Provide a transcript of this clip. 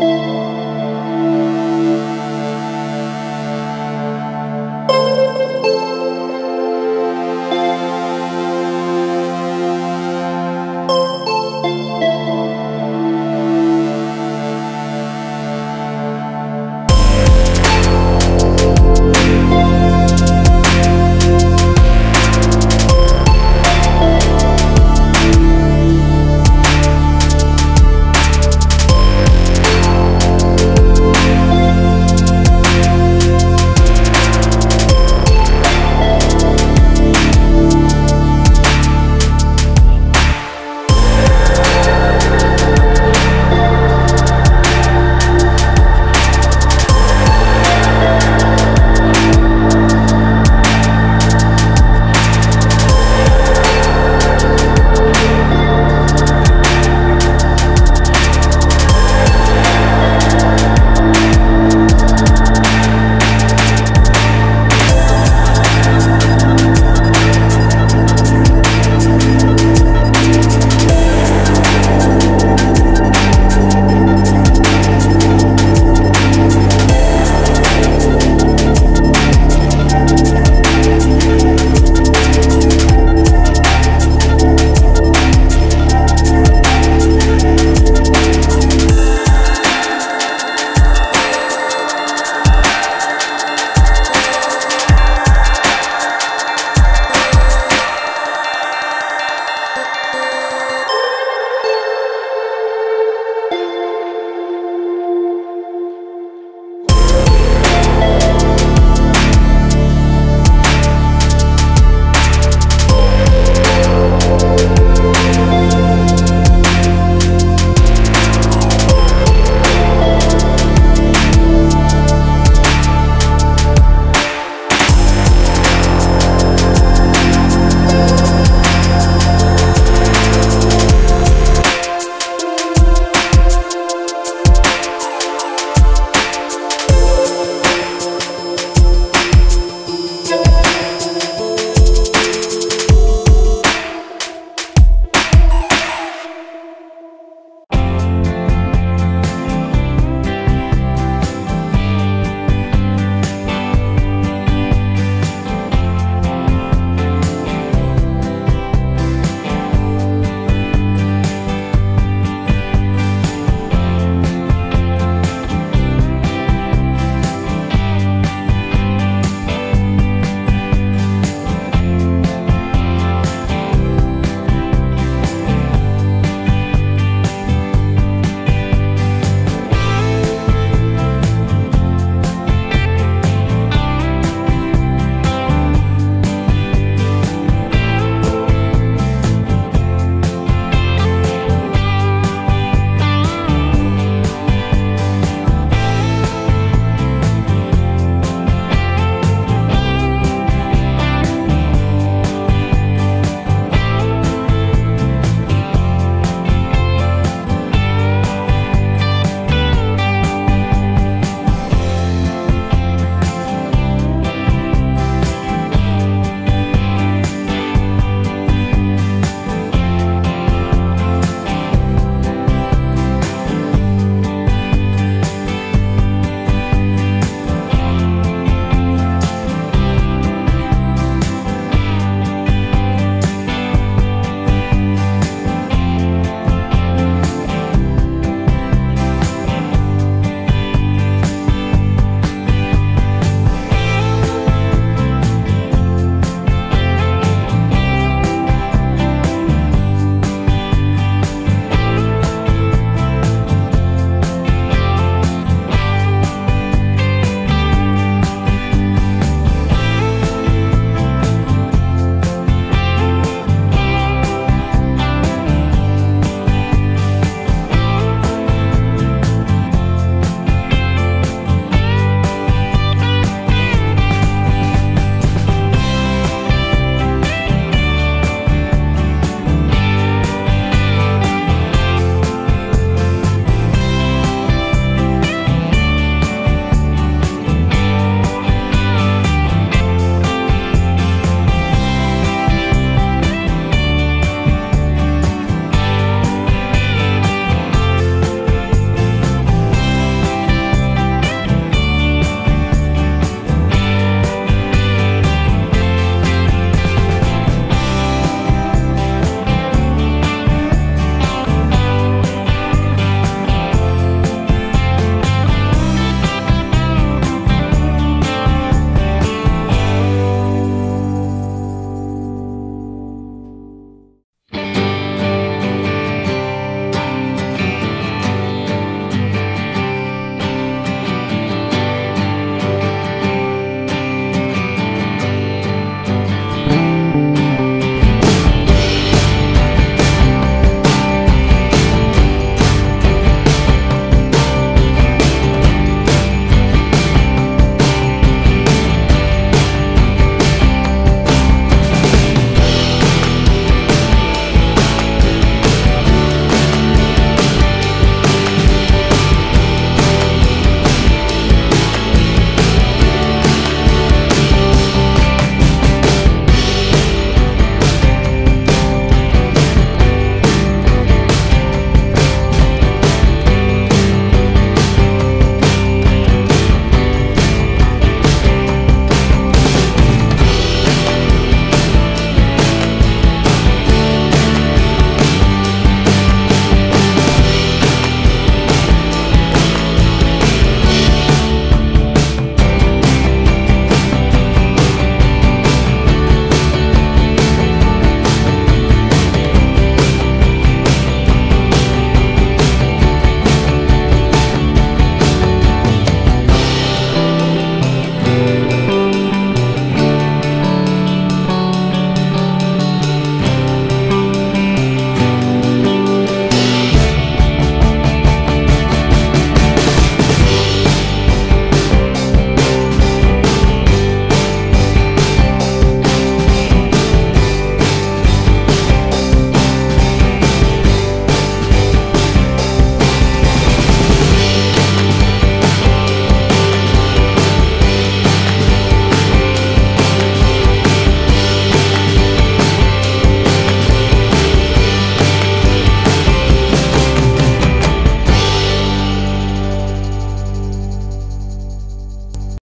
Música